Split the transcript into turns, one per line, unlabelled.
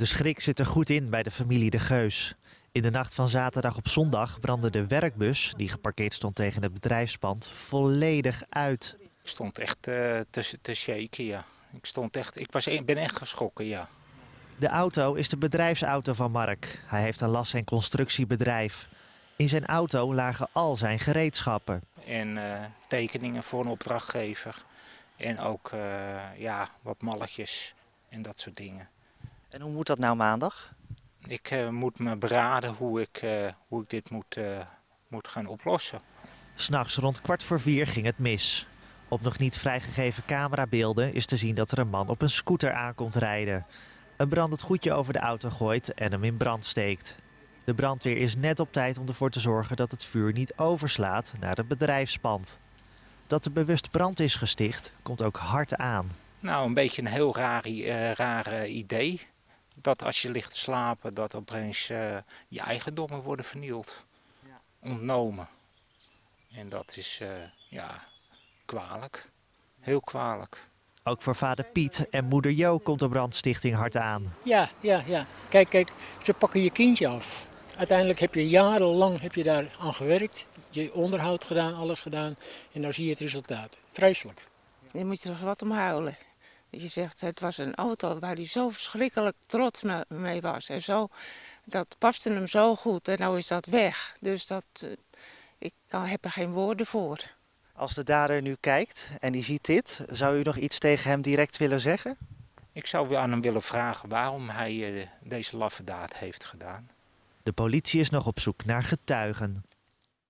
De schrik zit er goed in bij de familie De Geus. In de nacht van zaterdag op zondag brandde de werkbus, die geparkeerd stond tegen het bedrijfspand, volledig uit.
Ik stond echt uh, te, te shaken, ja. Ik, stond echt, ik was, ben echt geschrokken, ja.
De auto is de bedrijfsauto van Mark. Hij heeft een las- en constructiebedrijf. In zijn auto lagen al zijn gereedschappen.
En uh, tekeningen voor een opdrachtgever. En ook uh, ja, wat malletjes en dat soort dingen.
En hoe moet dat nou maandag?
Ik uh, moet me beraden hoe ik, hoe ik dit moet, moet gaan oplossen.
S'nachts rond kwart voor vier ging het mis. Op nog niet vrijgegeven camerabeelden is te zien dat er een man op een scooter aankomt rijden. Een brandend goedje over de auto gooit en hem in brand steekt. De brandweer is net op tijd om ervoor te zorgen dat het vuur niet overslaat naar het bedrijfspand. Dat er bewust brand is gesticht, komt ook hard aan.
Nou, een beetje een heel raar, uh, raar idee. Dat als je ligt te slapen, dat opeens uh, je eigendommen worden vernield. Ja. Ontnomen. En dat is, uh, ja, kwalijk. Heel kwalijk.
Ook voor vader Piet en moeder Jo komt de brandstichting hard aan.
Ja, ja, ja. Kijk, kijk, ze pakken je kindje af. Uiteindelijk heb je jarenlang heb je daar aan gewerkt. Je onderhoud gedaan, alles gedaan. En dan zie je het resultaat. Vreselijk.
Je moet er wat om huilen. Je zegt, het was een auto waar hij zo verschrikkelijk trots mee was. En zo, dat paste hem zo goed en nou is dat weg. Dus dat, ik heb er geen woorden voor.
Als de dader nu kijkt en die ziet dit, zou u nog iets tegen hem direct willen zeggen?
Ik zou aan hem willen vragen waarom hij deze laffe daad heeft gedaan.
De politie is nog op zoek naar getuigen.